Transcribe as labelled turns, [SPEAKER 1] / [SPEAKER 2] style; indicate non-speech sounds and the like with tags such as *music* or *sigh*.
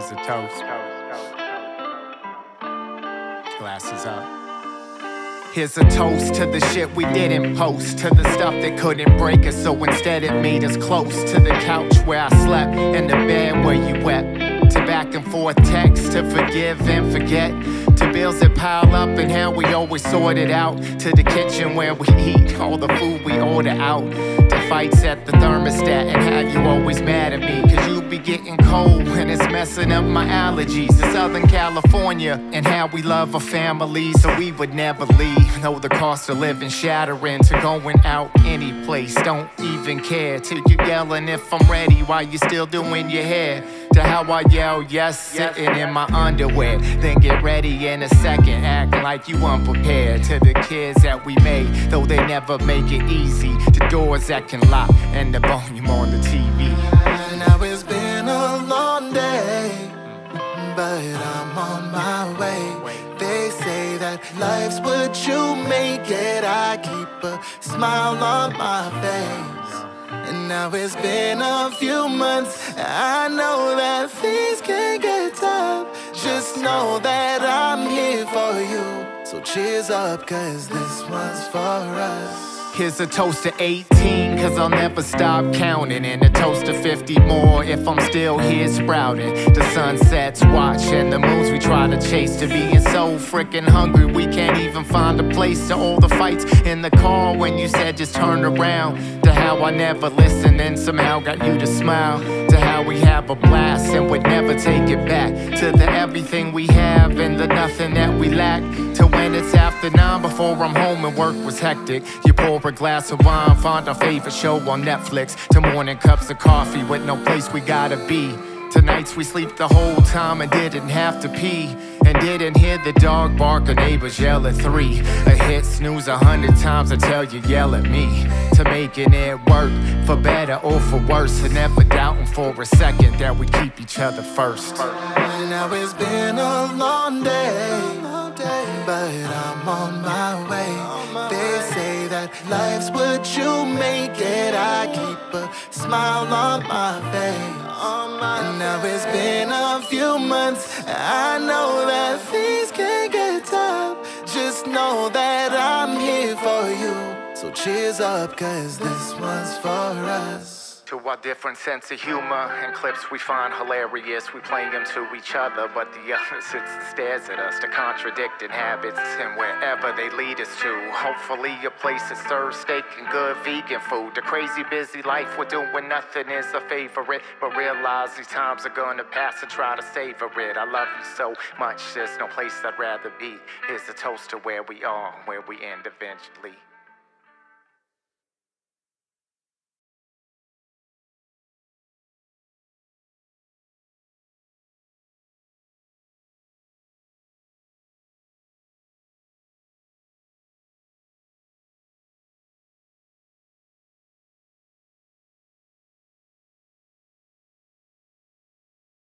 [SPEAKER 1] Here's a toast. Glasses up. Here's a toast to the shit we didn't post, to the stuff that couldn't break us, so instead it made us close to the couch where I slept, and the bed where you wept, to back and forth texts, to forgive and forget, bills that pile up and how we always sort it out, to the kitchen where we eat all the food we order out, to fights at the thermostat and how you always mad at me, cause you be getting cold and it's messing up my allergies. To Southern California and how we love our family, so we would never leave. Know the cost of living shattering to going out any place. Don't even care till you yelling if I'm ready while you still doing your hair. To how I yell yes, sitting in my underwear. Then get ready in a second, acting like you unprepared. To the kids that we made, though they never make it easy. To doors that can lock and the volume on the TV.
[SPEAKER 2] Now it's been a long day, but I'm on my way. They say that life's what you make it. I keep a smile on my face. Now it's been a few months. I know that things can get tough. Just know that I'm here for you. So cheers up, cause this one's for us.
[SPEAKER 1] Here's a toast to 18, cause I'll never stop counting. And a toast to 50 more if I'm still here sprouting. The sunsets watch and the moons we try to chase. To being so freaking hungry, we can't even find a place. To all the fights in the car when you said just turn around. How I never listened and somehow got you to smile. To how we have a blast and would never take it back. To the everything we have and the nothing that we lack. To when it's after nine before I'm home and work was hectic. You pour a glass of wine, find our favorite show on Netflix. To morning cups of coffee with no place we gotta be. To nights we sleep the whole time and didn't have to pee. And didn't hear the dog bark or neighbors yell at three. A hit snooze a hundred times until you yell at me. To making it work for better or for worse. And never doubting for a second that we keep each other first.
[SPEAKER 2] Now it's been a long day, but I'm on my way. They say that life's what you make it. I keep a smile on my face. Now it's been a few months. I know that things can get tough. Just know that I'm here for you. So cheers up, cause this one's for us.
[SPEAKER 1] To our different sense of humor and clips we find hilarious, we play them to each other, but the other sits *laughs* and stares at us. The contradicting habits and wherever they lead us to. Hopefully, a place that serves steak and good vegan food. The crazy busy life we're doing nothing is a favorite, but realize these times are gonna pass and try to savor it. I love you so much, there's no place I'd rather be. Here's a toast to where we are, where we end eventually.